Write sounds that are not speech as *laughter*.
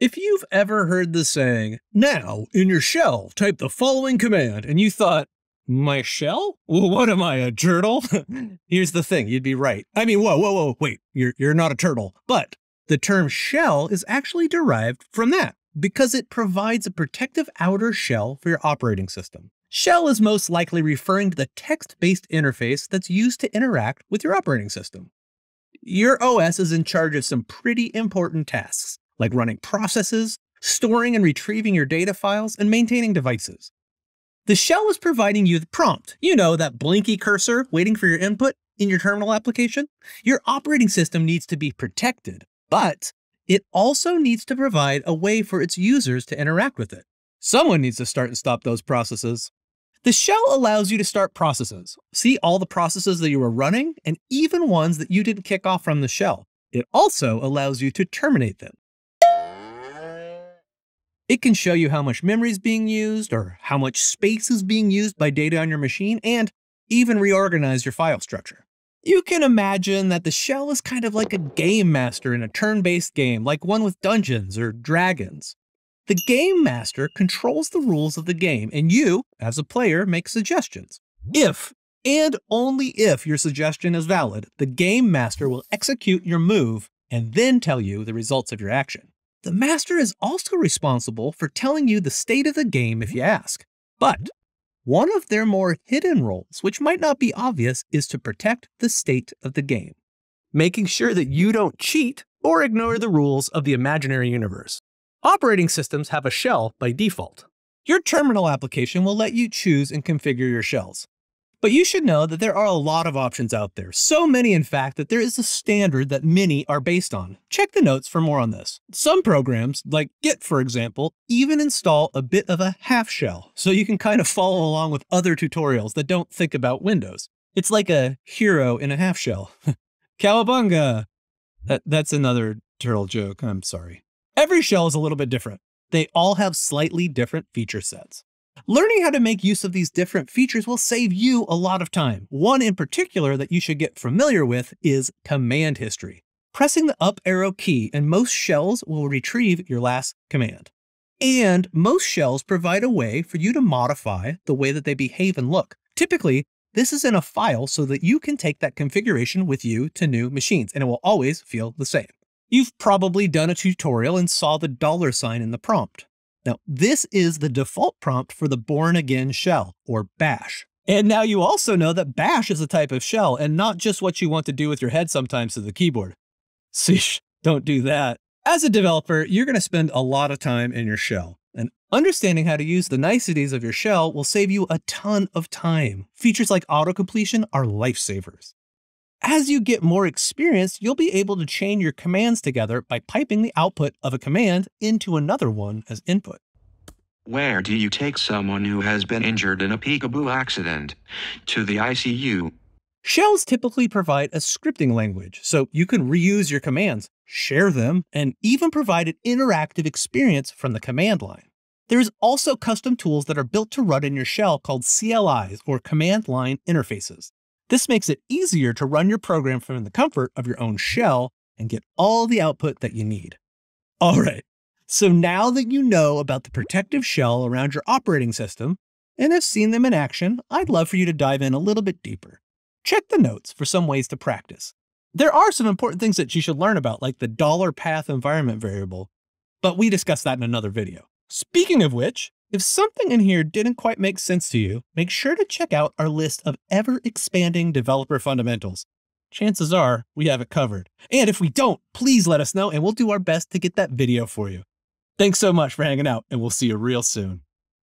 If you've ever heard the saying, now in your shell, type the following command, and you thought, my shell? Well, what am I, a turtle? *laughs* Here's the thing, you'd be right. I mean, whoa, whoa, whoa, wait, you're, you're not a turtle. But the term shell is actually derived from that because it provides a protective outer shell for your operating system. Shell is most likely referring to the text-based interface that's used to interact with your operating system. Your OS is in charge of some pretty important tasks, like running processes, storing and retrieving your data files, and maintaining devices. The shell is providing you the prompt. You know, that blinky cursor waiting for your input in your terminal application? Your operating system needs to be protected, but it also needs to provide a way for its users to interact with it. Someone needs to start and stop those processes. The shell allows you to start processes, see all the processes that you were running, and even ones that you didn't kick off from the shell. It also allows you to terminate them. It can show you how much memory is being used or how much space is being used by data on your machine and even reorganize your file structure. You can imagine that the shell is kind of like a game master in a turn-based game, like one with dungeons or dragons. The game master controls the rules of the game, and you, as a player, make suggestions. If, and only if, your suggestion is valid, the game master will execute your move and then tell you the results of your action. The master is also responsible for telling you the state of the game if you ask. But one of their more hidden roles, which might not be obvious, is to protect the state of the game, making sure that you don't cheat or ignore the rules of the imaginary universe. Operating systems have a shell by default. Your terminal application will let you choose and configure your shells. But you should know that there are a lot of options out there, so many in fact that there is a standard that many are based on. Check the notes for more on this. Some programs, like Git for example, even install a bit of a half shell, so you can kind of follow along with other tutorials that don't think about Windows. It's like a hero in a half shell. *laughs* Cowabunga! That, that's another turtle joke, I'm sorry. Every shell is a little bit different. They all have slightly different feature sets. Learning how to make use of these different features will save you a lot of time. One in particular that you should get familiar with is command history. Pressing the up arrow key and most shells will retrieve your last command. And most shells provide a way for you to modify the way that they behave and look. Typically, this is in a file so that you can take that configuration with you to new machines and it will always feel the same. You've probably done a tutorial and saw the dollar sign in the prompt. Now, this is the default prompt for the Bourne again shell, or bash. And now you also know that bash is a type of shell and not just what you want to do with your head sometimes to the keyboard. Sheesh, don't do that. As a developer, you're going to spend a lot of time in your shell. And understanding how to use the niceties of your shell will save you a ton of time. Features like auto completion are lifesavers. As you get more experience, you'll be able to chain your commands together by piping the output of a command into another one as input. Where do you take someone who has been injured in a peekaboo accident? To the ICU. Shells typically provide a scripting language, so you can reuse your commands, share them, and even provide an interactive experience from the command line. There's also custom tools that are built to run in your shell called CLIs, or Command Line Interfaces. This makes it easier to run your program from the comfort of your own shell and get all the output that you need. All right, so now that you know about the protective shell around your operating system and have seen them in action, I'd love for you to dive in a little bit deeper. Check the notes for some ways to practice. There are some important things that you should learn about, like the dollar path environment variable, but we discussed that in another video. Speaking of which, if something in here didn't quite make sense to you, make sure to check out our list of ever-expanding developer fundamentals. Chances are we have it covered. And if we don't, please let us know and we'll do our best to get that video for you. Thanks so much for hanging out, and we'll see you real soon.